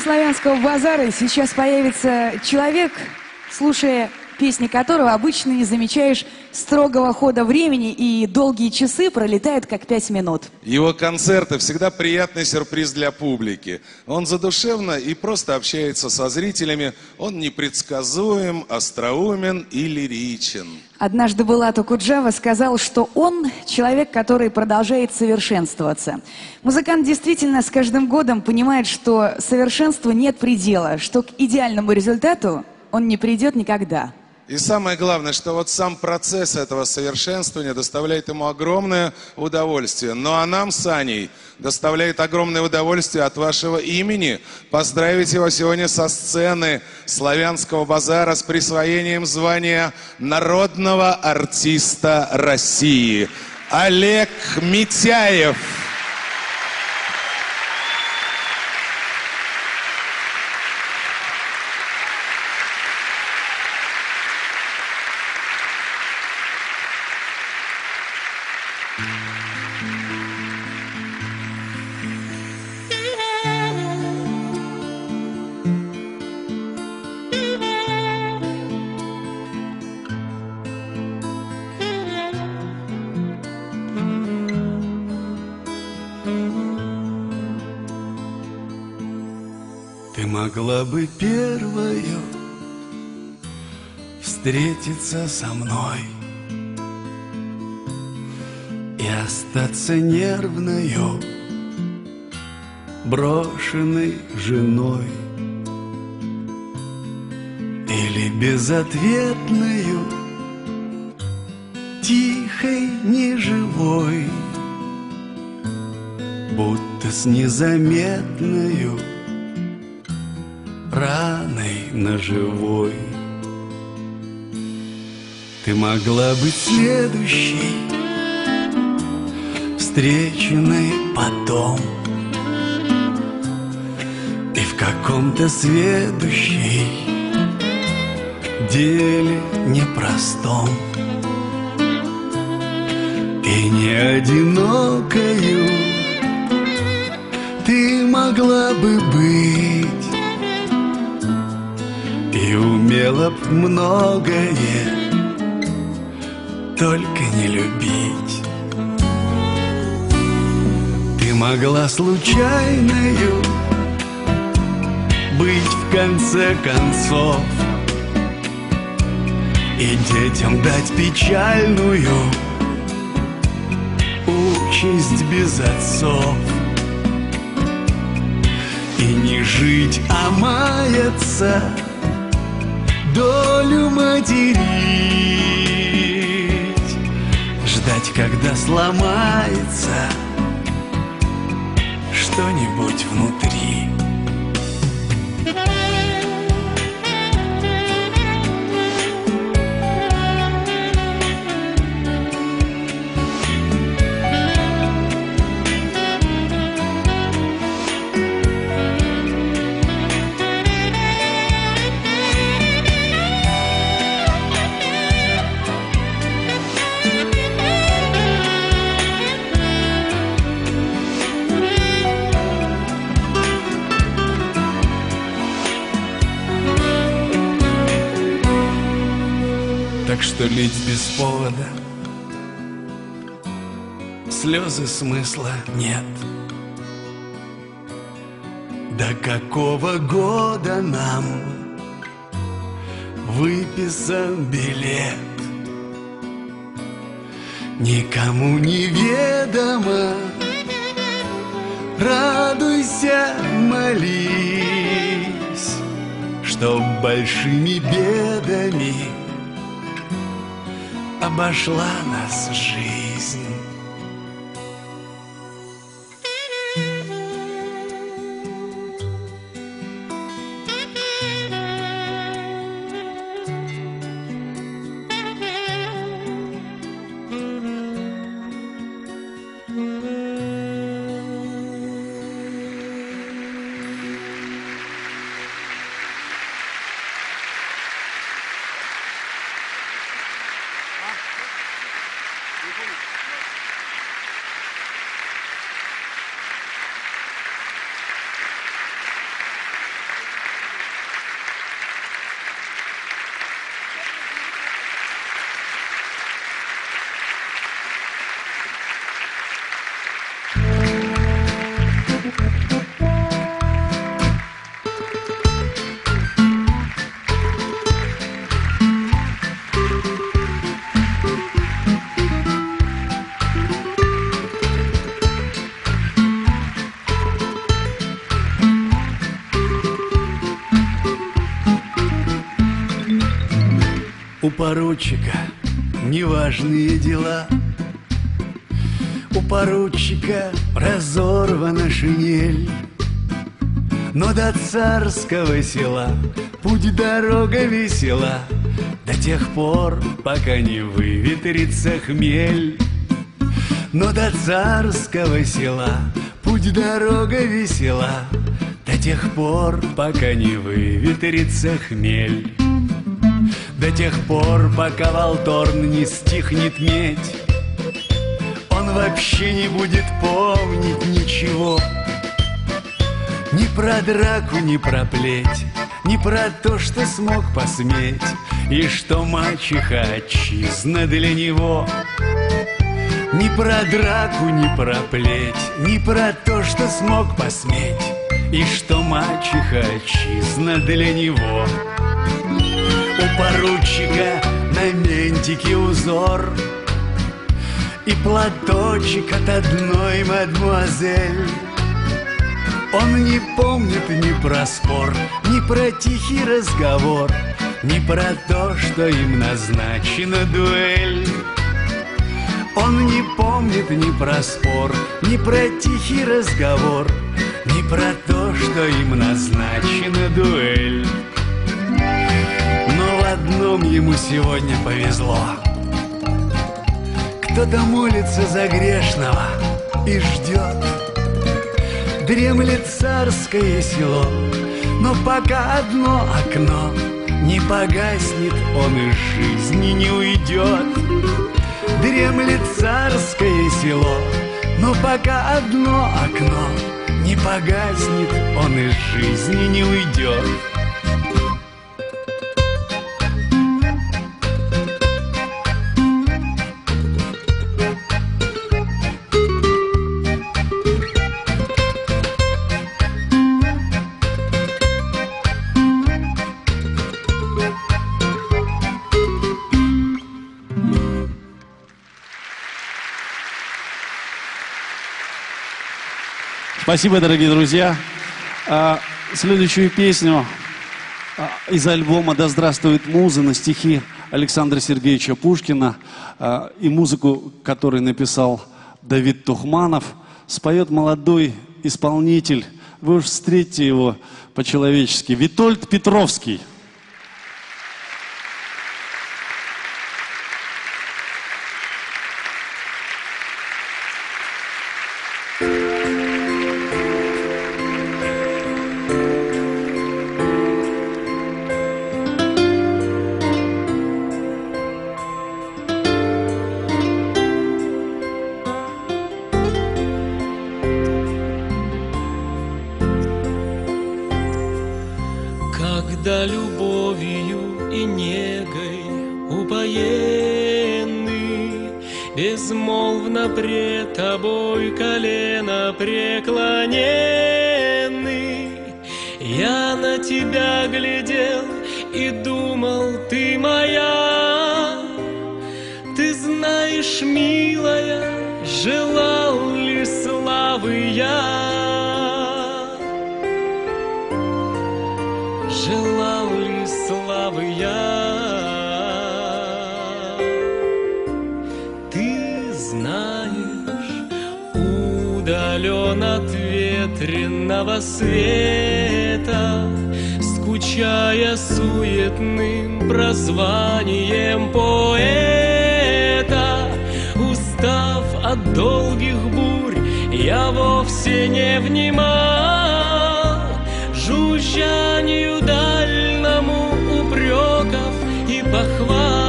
славянского базара сейчас появится человек, слушая песни которого обычно не замечаешь строгого хода времени, и долгие часы пролетают как пять минут. Его концерты всегда приятный сюрприз для публики. Он задушевно и просто общается со зрителями. Он непредсказуем, остроумен и лиричен. Однажды Булату Куджава сказал, что он человек, который продолжает совершенствоваться. Музыкант действительно с каждым годом понимает, что совершенству нет предела, что к идеальному результату он не придет никогда. И самое главное, что вот сам процесс этого совершенствования доставляет ему огромное удовольствие. Ну а нам с Аней доставляет огромное удовольствие от вашего имени поздравить его сегодня со сцены славянского базара с присвоением звания народного артиста России. Олег Митяев. Могла бы первою встретиться со мной И остаться нервною, брошенной женой Или безответною, тихой, неживой Будто с незаметною раной живой. Ты могла быть следующей, встреченной потом. И в каком-то следующей деле непростом. И не одинокою ты могла бы быть и умела б многое, только не любить. Ты могла случайною быть в конце концов И детям дать печальную участь без отцов И не жить, а маяться долю материть. Ждать, когда сломается что-нибудь внутри Так что лить без повода Слезы смысла нет. До какого года нам Выписан билет? Никому неведомо Радуйся, молись Чтоб большими бедами обошла нас жизнь. Поручика неважные дела. У поручика разорвана шинель Но до царского села Путь дорога весела. До тех пор, пока не выветрится хмель. Но до царского села Путь дорога весела. До тех пор, пока не выветрится хмель До тех пор, пока Волторн не стихнет медь Он вообще не будет помнить ничего Ни про драку, ни про плеть Ни про то, что смог посметь И что мачеха отчизна для него ни про драку, ни про плеть, ни про то, что смог посметь, И что мачеха отчизна для него. У поручика на ментике узор И платочек от одной мадмуазель. Он не помнит ни про спор, ни про тихий разговор, Ни про то, что им назначена дуэль. Он не помнит ни про спор, ни про тихий разговор, Ни про то, что им назначена дуэль. Одном ему сегодня повезло. Кто-то молится за грешного и ждет. Дремлет царское село, но пока одно окно Не погаснет, он из жизни не уйдет. Дремлет царское село, но пока одно окно Не погаснет, он из жизни не уйдет. Спасибо, дорогие друзья. А, Следующую песню а, из альбома «Да здравствует муза» на стихи Александра Сергеевича Пушкина а, и музыку, которую написал Давид Тухманов, споет молодой исполнитель. Вы уж встретите его по-человечески. Витольд Петровский. Когда любовью и негой упоенный. Безмолвно пред тобой колено преклоненный. Я на тебя глядел и думал, ты моя. Ты знаешь, милая, желал ли славы я ветренного света, Скучая суетным прозванием поэта, Устав от долгих бурь, я вовсе не внимал жужжанию дальному упреков и похвал.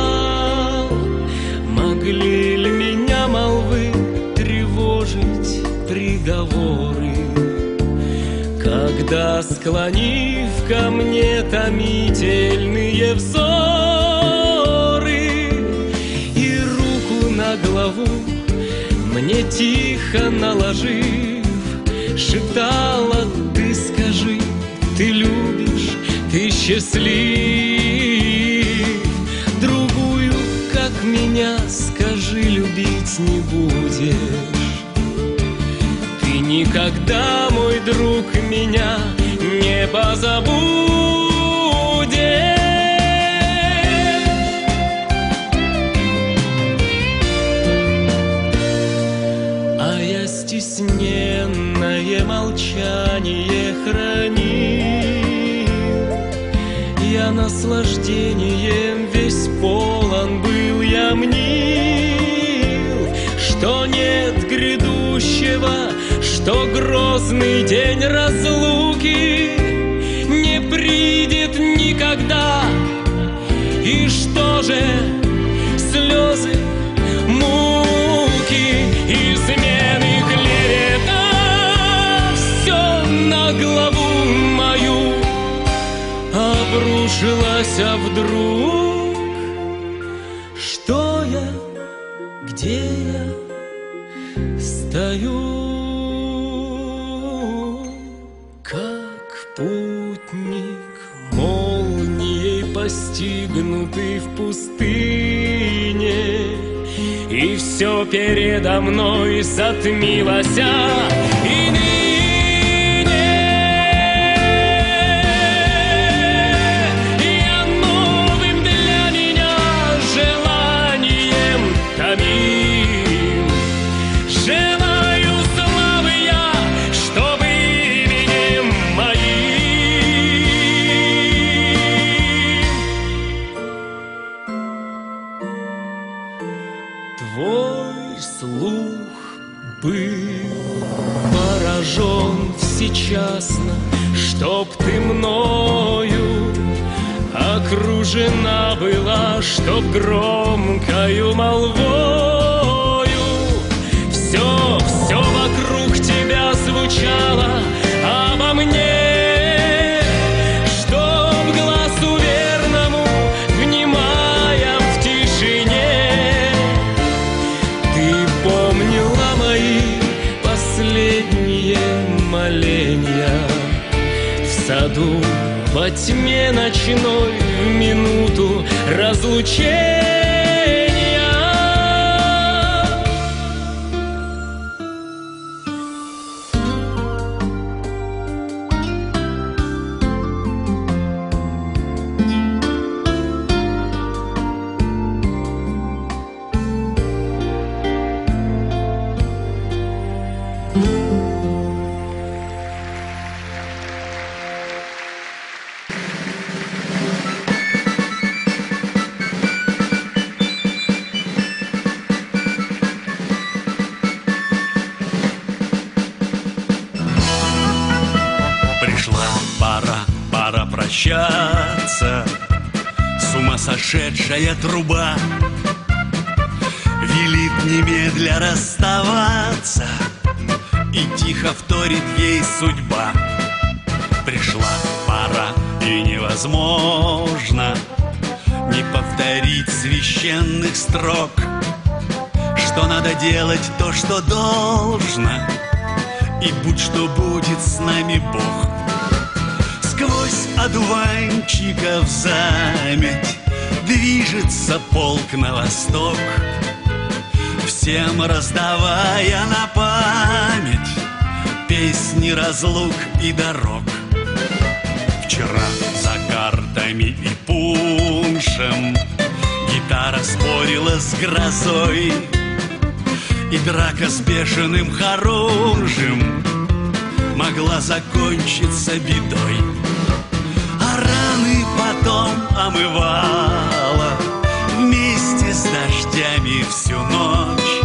Когда, склонив ко мне томительные взоры и руку на голову мне тихо наложив, шептала, ты скажи, ты любишь, ты счастлив. Другую, как меня, скажи, любить не будешь. Никогда, мой друг, меня не позабудет. А стесненное молчание хранил. Я наслаждением весь полон был я мнил. Что грозный день разлуки не придет никогда. И что же слезы, муки, измены клевета все на главу мою обрушилась, а вдруг Передо мной затмилось, а и ныне всечасно, Чтоб ты мною окружена была, Чтоб громкою молвою Все, все вокруг тебя звучало обо мне, саду. Во тьме ночной в минуту разлучения ума сошедшая труба Велит немедля расставаться И тихо вторит ей судьба. Пришла пора и невозможно Не повторить священных строк. Что надо делать то, что должно и будь что будет с нами Бог. Сквозь одуванчиков заметь Движется полк на восток Всем раздавая на память Песни разлук и дорог. Вчера за картами и пуншем Гитара спорила с грозой и драка с бешеным хорунжем Могла закончиться бедой. А раны потом омывала. Вместе с дождями всю ночь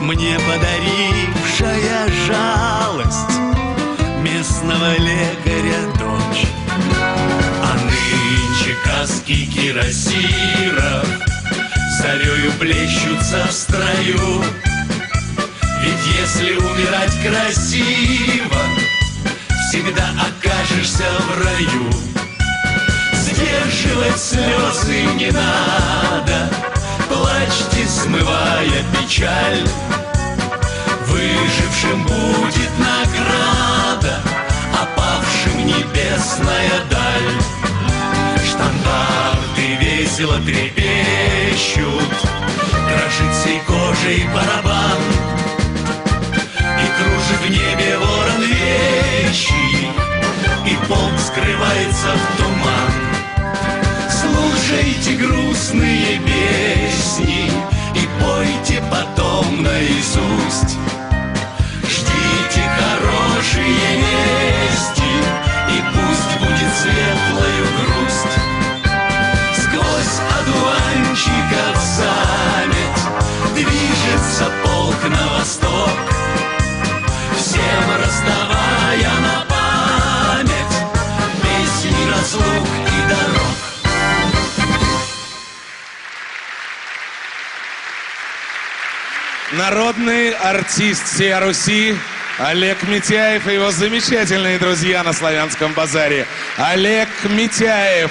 Мне подарившая жалость Местного лекаря дочь. А нынче каски кирасиров Зарею плещутся в строю. Ведь если умирать красиво Всегда окажешься в раю Сдерживать слезы не надо. Плачьте, смывая печаль. Выжившим будет награда А павшим небесная даль. Штандарты весело трепещут Дрожит всей кожей барабан. И кружит в небе ворон вещи И полк скрывается в туман слушайте грустные песни И пойте потом наизусть. Ждите хорошие вести И пусть будет светлою грусть. Народный артист всей Руси Олег Митяев и его замечательные друзья на Славянском базаре. Олег Митяев.